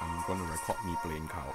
I'm gonna record me playing Karl.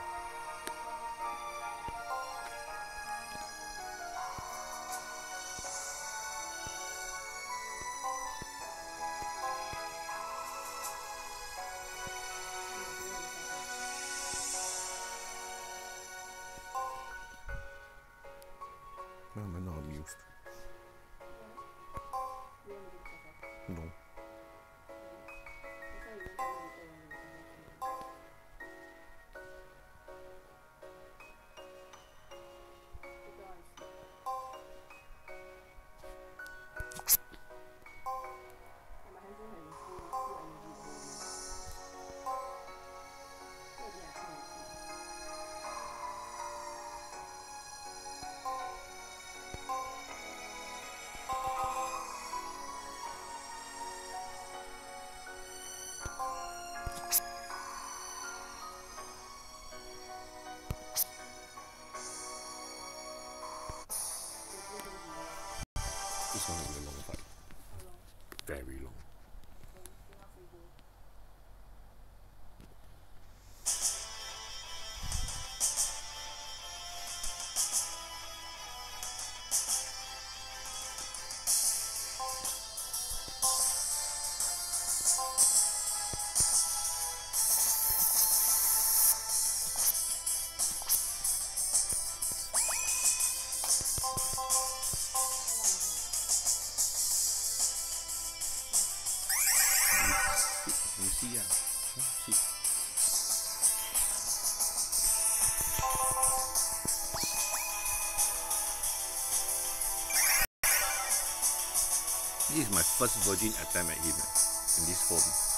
This is my first virgin attempt at him in this form.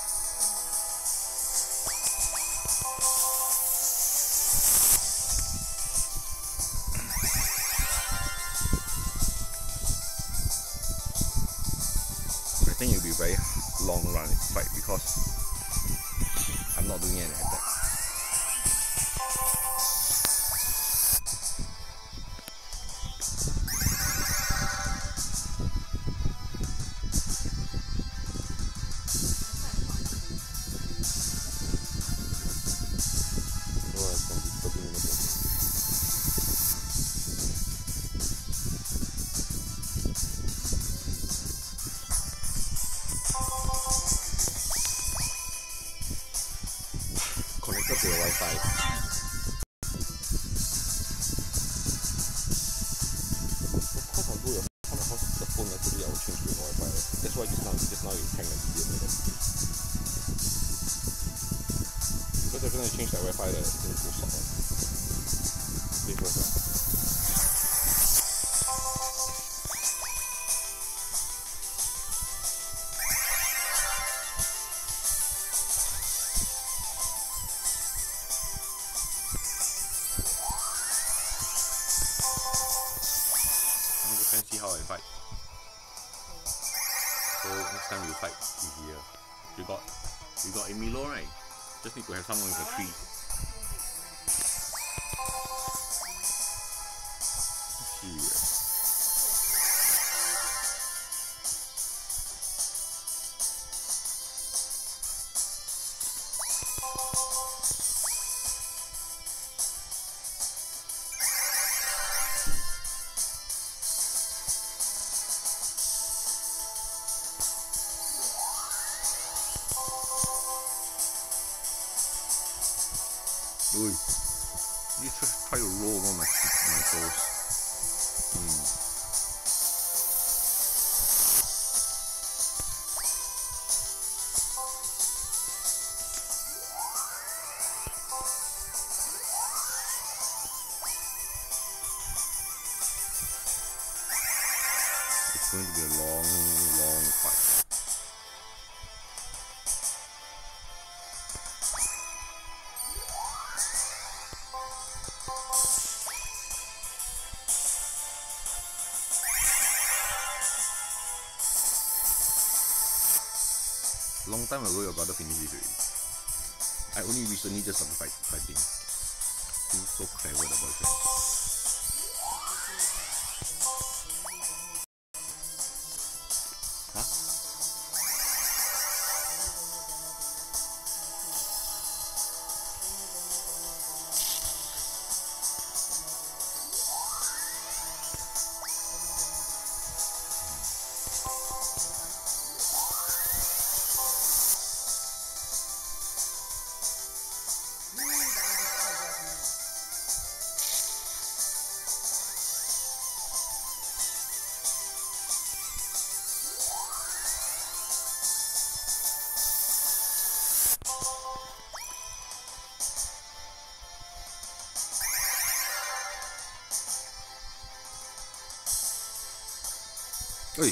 quickly a Wi-Fi. probably roll on my, my toes. Long time ago, your brother finished this already. I only recently just started fight, fighting. He's so clever, the boyfriend. Oi.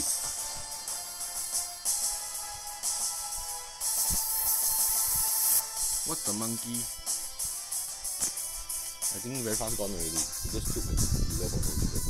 What the monkey? I think very fast gone already. He just took my liver for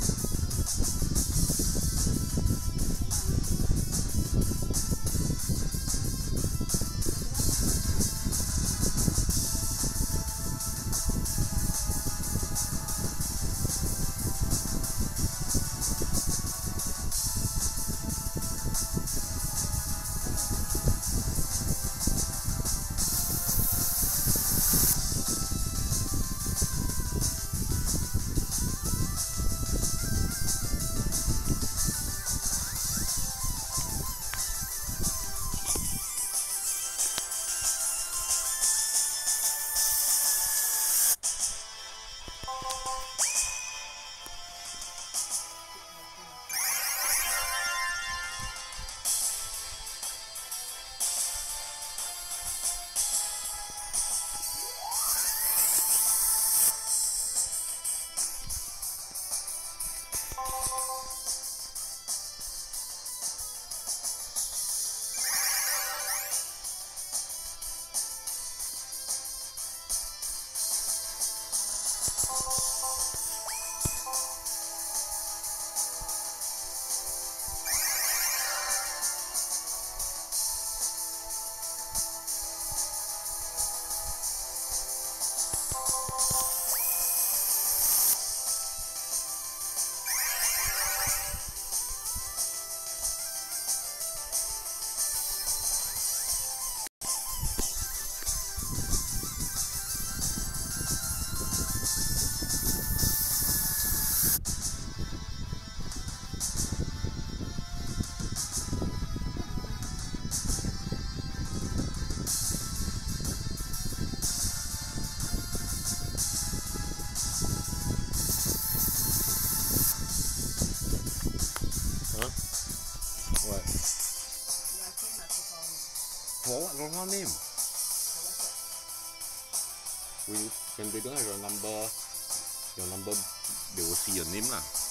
number They will see your name lah.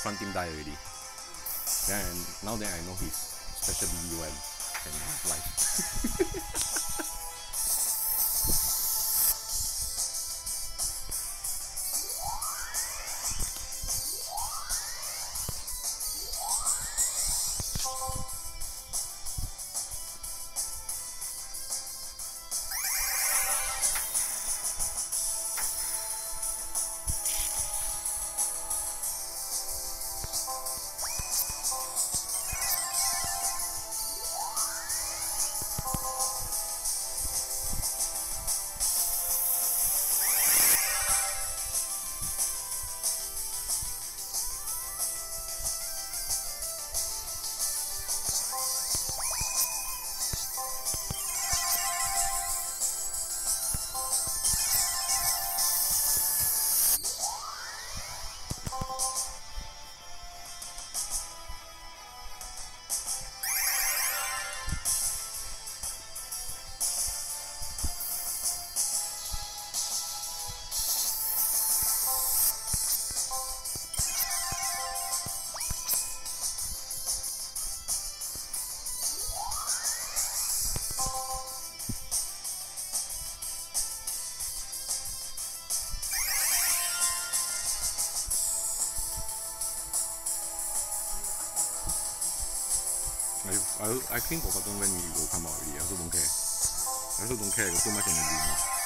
My front team die already. Then now then I know his special BUM and life. I I think forgotten when it will come out already. I also don't care. I also don't care. Got too much energy now.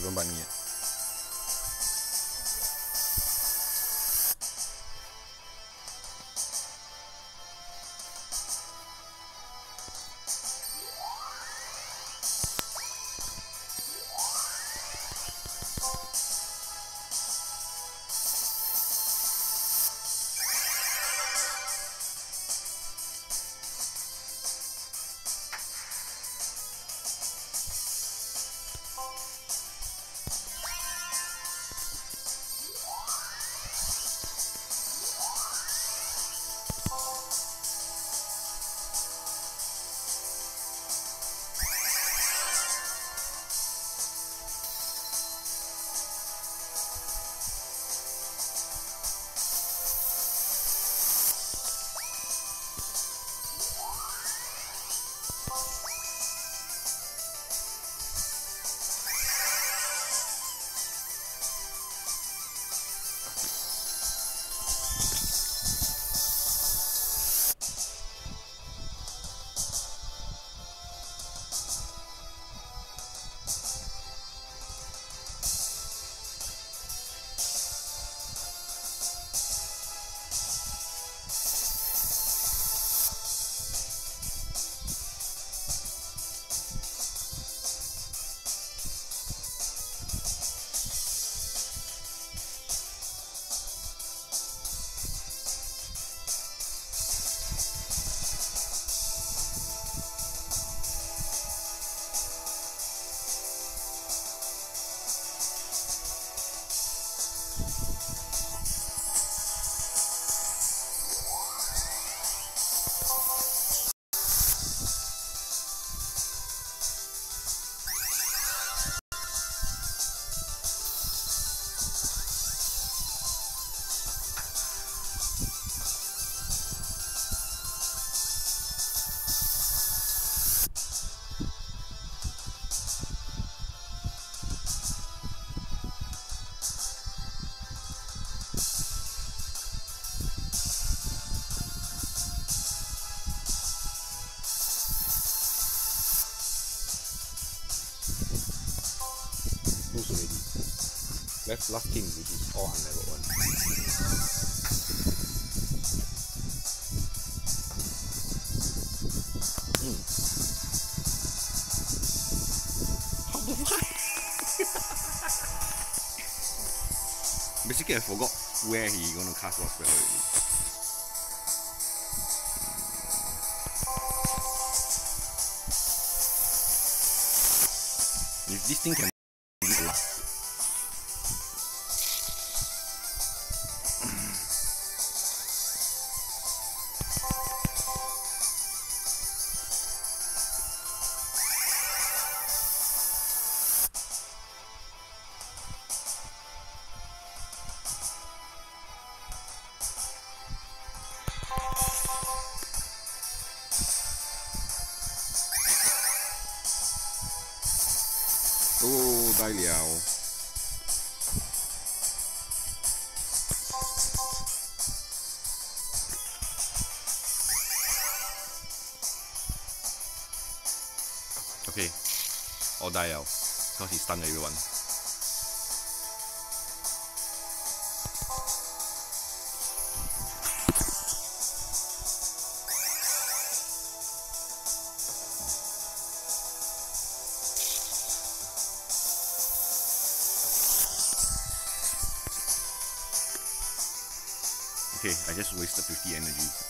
Beban. Left last which is all unleveled one. Mm. How the fuck? Basically, I forgot where he gonna cast what spell already. If this thing can 呆了。Okay, die out because he stunned everyone. I just 50 energy.